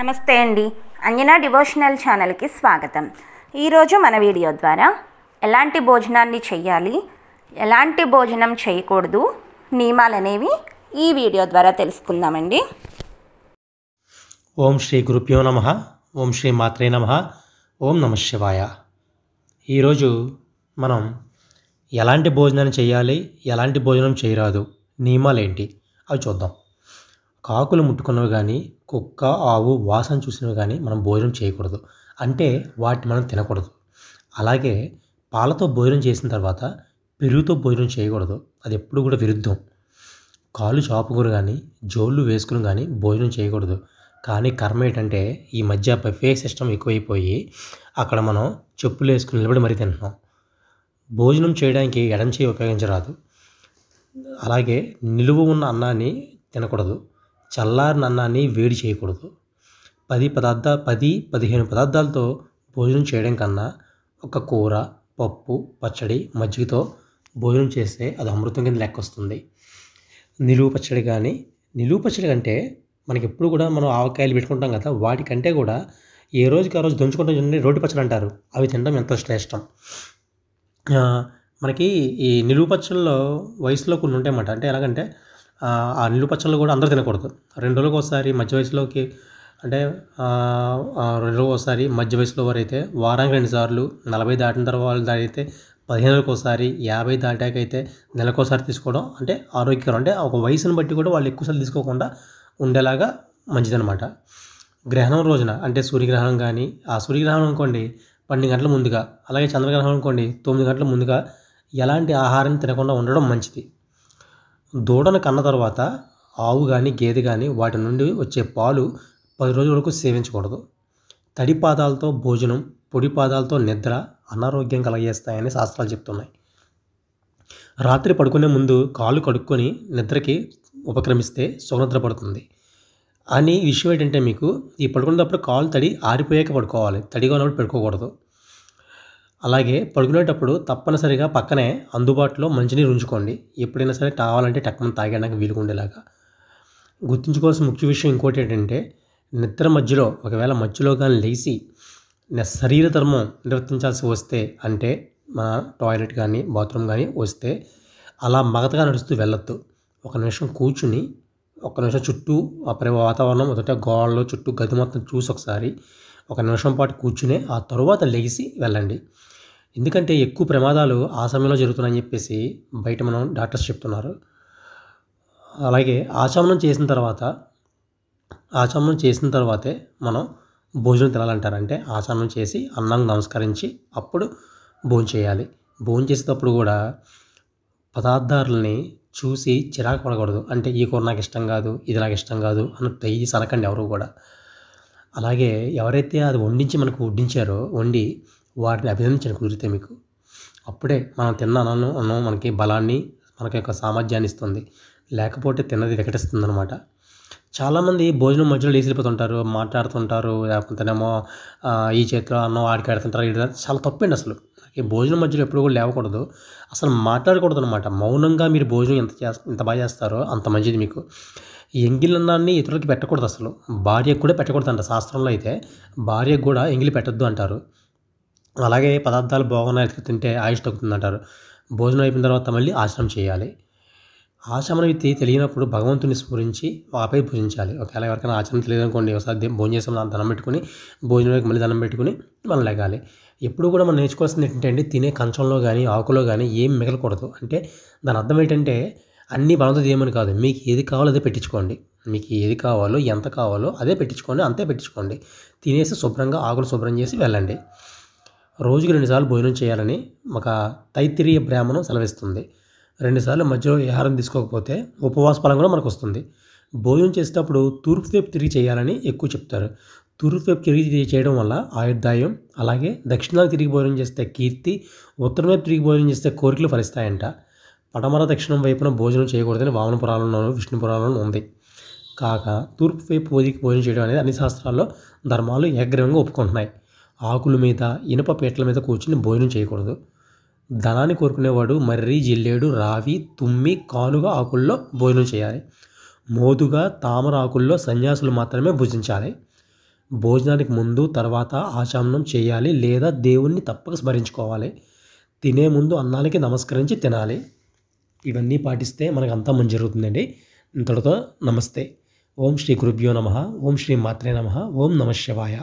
నమస్తే అండి. అంజనా డివోషనల్ ఛానల్కి స్వాగతం. ఈరోజు మన వీడియో ద్వారా ఎలాంటి భోజనాన్ని చెయ్యాలి ఎలాంటి భోజనం చేయకూడదు నియమాలు అనేవి ఈ వీడియో ద్వారా తెలుసుకుందామండి. ఓం శ్రీ గురుభ్యో నమ ఓం శ్రీ మాత్రే నమ ఓం నమ శివాయ. ఈరోజు మనం ఎలాంటి భోజనాన్ని చేయాలి ఎలాంటి భోజనం చేయరాదు నియమాలు ఏంటి అవి చూద్దాం. కాకులు ముట్టుకున్నవి కానీ కుక్క ఆవు వాసన చూసినవి కానీ మనం భోజనం చేయకూడదు. అంటే వాటిని మనం తినకూడదు. అలాగే పాలతో భోజనం చేసిన తర్వాత పెరుగుతో భోజనం చేయకూడదు. అది ఎప్పుడు కూడా విరుద్ధం. కాళ్ళు చాపుకుని కానీ జోళ్ళు వేసుకుని కానీ భోజనం చేయకూడదు. కానీ కర్మ ఏంటంటే ఈ మధ్య బఫే సిస్టమ్ ఎక్కువైపోయి అక్కడ మనం చెప్పులు వేసుకుని నిలబడి మరీ తింటున్నాం. భోజనం చేయడానికి ఎడం చేయి ఉపయోగించరాదు. అలాగే నిలువ ఉన్న అన్నాన్ని తినకూడదు. చల్లారిన అన్నాన్ని వేడి చేయకూడదు. పది పదార్థ పది పదిహేను పదార్థాలతో భోజనం చేయడం కన్నా ఒక కూర పప్పు పచ్చడి మజ్జిగతో భోజనం చేస్తే అది అమృతం కింద లెక్క వస్తుంది నిలువు పచ్చడి కానీ నిలువు పచ్చడి కంటే మనకి ఎప్పుడు కూడా మనం ఆవకాయలు పెట్టుకుంటాం కదా వాటికంటే కూడా ఏ రోజుకి ఆ రోజు దంచుకుంటాం చూడండి రోటి పచ్చడి అంటారు. అవి తినడం ఎంతో శ్రేష్టం. మనకి ఈ నిలువు పచ్చళ్ళలో వయసులో కొన్ని ఉంటాయన్నమాట. అంటే ఎలాగంటే ఆ, నీళ్ళు పచ్చళ్ళు కూడా అందరూ తినకూడదు. రెండు రోజులకు ఒకసారి మధ్య వయసులోకి అంటే రెండు రోజులకు ఒకసారి మధ్య వయసులో వారైతే వారానికి రెండు సార్లు నలభై దాటిన తర్వాత అయితే పదిహేను రోజులకు ఒకసారి యాభై దాటాకైతే నెలకోసారి తీసుకోవడం అంటే ఆరోగ్యకరం. అంటే ఒక వయసును బట్టి కూడా వాళ్ళు ఎక్కువసార్లు తీసుకోకుండా ఉండేలాగా మంచిదన్నమాట. గ్రహణం రోజున అంటే సూర్యగ్రహణం కానీ ఆ సూర్యగ్రహణం అనుకోండి పన్నెండు గంటల ముందుగా అలాగే చంద్రగ్రహణం అనుకోండి తొమ్మిది గంటల ముందుగా ఎలాంటి ఆహారం తినకుండా ఉండడం మంచిది. దూడను కన్న తర్వాత ఆవు కానీ గేదె కానీ వాటి నుండి వచ్చే పాలు పది రోజుల వరకు సేవించకూడదు. తడి పాదాలతో భోజనం పొడి పాదాలతో నిద్ర అనారోగ్యం కలగజేస్తాయని శాస్త్రాలు చెప్తున్నాయి. రాత్రి పడుకునే ముందు కాళ్ళు కడుక్కొని నిద్రకి ఉపక్రమిస్తే సుఖనిద్ర పడుతుంది అని విషయం ఏంటంటే మీకు ఈ పడుకునేటప్పుడు కాళ్ళు తడి ఆరిపోయాక పడుకోవాలి. తడిగా ఉన్నప్పుడు పడుకోకూడదు. అలాగే పడుకునేటప్పుడు తప్పనిసరిగా పక్కనే అందుబాటులో మంచినీరు ఉంచుకోండి. ఎప్పుడైనా సరే కావాలంటే టక్కున తాగడానికి వీలుగా ఉండేలాగా గుర్తుంచుకోవాల్సిన ముఖ్య విషయం ఇంకోటి ఏంటంటే నిద్ర మధ్యలో ఒకవేళ మధ్యలో కానీ లేచి శరీర ధర్మం నిర్వర్తించాల్సి వస్తే అంటే మన టాయిలెట్ కానీ బాత్రూమ్ కానీ వస్తే అలా మగతగా నడుస్తూ వెళ్ళొద్దు. ఒక నిమిషం కూర్చుని ఒక నిమిషం చుట్టూ ఆ పరి వాతావరణం మొదట గోడలు చుట్టూ గది మొత్తం చూసి ఒకసారి ఒక నిమిషం పాటు కూర్చుని ఆ తరువాత లెగిసి వెళ్ళండి. ఎందుకంటే ఎక్కువ ప్రమాదాలు ఆ సమయంలో జరుగుతున్నాయని చెప్పేసి బయట మనం డాక్టర్స్ చెప్తున్నారు. అలాగే ఆచమనం చేసిన తర్వాత ఆచమనం చేసిన తర్వాతే మనం భోజనం తినాలంటారు. అంటే ఆచమనం చేసి అన్నం నమస్కరించి అప్పుడు భోజనం చేయాలి. భోజనం చేసేటప్పుడు కూడా పదార్థాలని చూసి చిరాకు పడకూడదు. అంటే ఈ కూర నాకు ఇష్టం కాదు ఇది నాకు ఇష్టం కాదు అని దయచేసి సనకండి ఎవరు కూడా. అలాగే ఎవరైతే అది వండించి మనకు వడ్డించారో వండి వాటిని అభినందించండి కుదిరితే మీకు. అప్పుడే మనం తిన్న అన్నం అన్నం మనకి బలాన్ని మనకి యొక్క సామర్థ్యాన్ని ఇస్తుంది. లేకపోతే తిన్నది వికటిస్తుంది అనమాట చాలామంది భోజనం మధ్యలో లేచిపోతుంటారు మాట్లాడుతుంటారు లేకపోతేనేమో ఈ చేతిలో అన్నం ఆడికి ఆడుతుంటారు చాలా తప్పండి అసలు. ఈ భోజనం మధ్యలో ఎప్పుడు కూడా లేవకూడదు. అసలు మాట్లాడకూడదు అనమాట మౌనంగా మీరు భోజనం ఎంత చేస్త ఎంత బాగా చేస్తారో అంత మంచిది మీకు. ఎంగిలన్నాన్ని ఇతరులకి పెట్టకూడదు అసలు. భార్యకు కూడా పెట్టకూడదు అంట శాస్త్రంలో అయితే. భార్యకు కూడా ఎంగిలి పెట్టద్దు అంటారు. అలాగే పదార్థాలు బాగున్నాయి తింటే ఆయుష్ తగ్గుతుంది అంటారు భోజనం అయిపోయిన తర్వాత మళ్ళీ ఆశ్రమం చేయాలి. ఆచమనం అయితే తెలియనప్పుడు భగవంతుని స్మరించి ఆపై భుజించాలి. ఒకవేళ ఎవరికైనా ఆచరణ తెలియదు అనుకోండి ఒకసారి భోజనం చేసాం దండం పెట్టుకుని భోజనం మళ్ళీ దండం పెట్టుకుని మనం లెగాలి. ఎప్పుడు కూడా మనం నేర్చుకోవాల్సింది ఏంటంటే అండి తినే కంచంలో కానీ ఆకులో కానీ ఏం మిగలకూడదు. అంటే దాని అర్థం ఏంటంటే అన్ని బలంతో తీయమని కాదు. మీకు ఏది కావాలో అదే పెట్టించుకోండి. మీకు ఏది కావాలో ఎంత కావాలో అదే పెట్టించుకోండి అంతే పెట్టించుకోండి. తినేసి శుభ్రంగా ఆకులు శుభ్రం చేసి వెళ్ళండి. రోజుకి రెండుసార్లు భోజనం చేయాలని ఒక తైత్తిరీయ బ్రాహ్మణం సెలవిస్తుంది. రెండుసార్లు మధ్యలో ఆహారం తీసుకోకపోతే ఉపవాస ఫలం కూడా మనకు వస్తుంది. భోజనం చేసేటప్పుడు తూర్పు వైపు తిరిగి చేయాలని ఎక్కువ చెప్తారు. తూర్పు వైపు తిరిగి చేయడం వల్ల ఆయుర్దాయం అలాగే దక్షిణానికి తిరిగి భోజనం చేస్తే కీర్తి ఉత్తరం వైపు తిరిగి భోజనం చేస్తే కోరికలు ఫలిస్తాయంట. పడమర దక్షిణం వైపున భోజనం చేయకూడదని వామన పురాణంలోనూ విష్ణు పురాణంలో ఉంది. కాక తూర్పు వైపు పోదికి భోజనం చేయడం అనేది అన్ని శాస్త్రాల్లో ధర్మాలు ఏకగ్రీవంగా ఒప్పుకుంటున్నాయి. ఆకుల మీద ఇనుప పీటల మీద కూర్చుని భోజనం చేయకూడదు. ధనాన్ని కోరుకునేవాడు మర్రి జిల్లేడు రావి తుమ్మి కానుగ ఆకుల్లో భోజనం చేయాలి. మోదుగా తామర ఆకుల్లో సన్యాసులు మాత్రమే భుజించాలి. భోజనానికి ముందు తర్వాత ఆచమనం చేయాలి లేదా దేవుణ్ణి తప్పక స్మరించుకోవాలి. తినే ముందు అన్నానికి నమస్కరించి తినాలి. ఇవన్నీ పాటిస్తే మనకు అంతా మంచి జరుగుతుందండి. ఇంతటితో నమస్తే. ఓం శ్రీ గురుభ్యో నమ. ఓం శ్రీ మాత్రే నమ. ఓం నమ శివాయ.